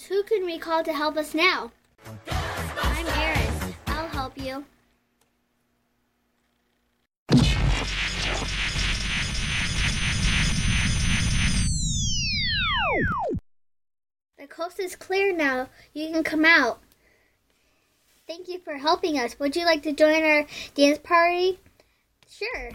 else, who can we call to help us now? I'm Erin. I'll help you. The coast is clear now. You can come out. Thank you for helping us. Would you like to join our dance party? Sure.